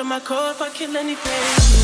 on my core if I kill any pain.